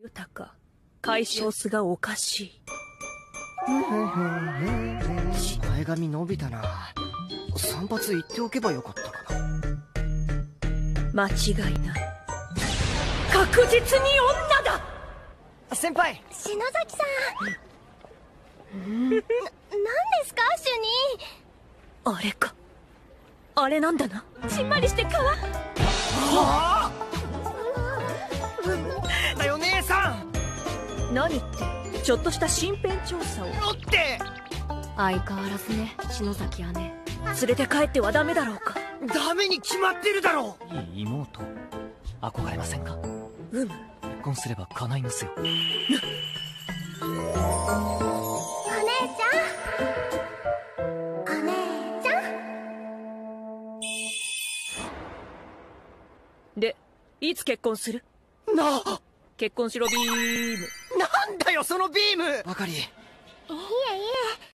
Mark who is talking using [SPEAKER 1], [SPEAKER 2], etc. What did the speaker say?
[SPEAKER 1] 豊か。解消すがおかしい。
[SPEAKER 2] 前髪伸びたな。散髪行っておけばよかったか
[SPEAKER 1] な。間違いない。確実に女だ。
[SPEAKER 2] 先輩。
[SPEAKER 3] 篠崎さん。な、何ですか？主
[SPEAKER 1] 任。あれか。あれなんだな。
[SPEAKER 3] ちんまりしてかわ
[SPEAKER 2] はあ
[SPEAKER 1] 何？ってちょっとした身辺調査を。
[SPEAKER 2] って！
[SPEAKER 3] 相変わらずね篠崎姉
[SPEAKER 1] 連れて帰ってはダメだろうか。
[SPEAKER 2] ダメに決まってるだろ
[SPEAKER 4] う！いい妹。憧れませんか？
[SPEAKER 1] うむ結
[SPEAKER 4] 婚すれば叶いますよ。お姉
[SPEAKER 3] ちゃん？お姉ちゃ
[SPEAKER 1] ん？でいつ結婚する？
[SPEAKER 2] なあ
[SPEAKER 1] 結婚しろビーム。
[SPEAKER 2] なんだよそのビーム。ばかり。いえい。え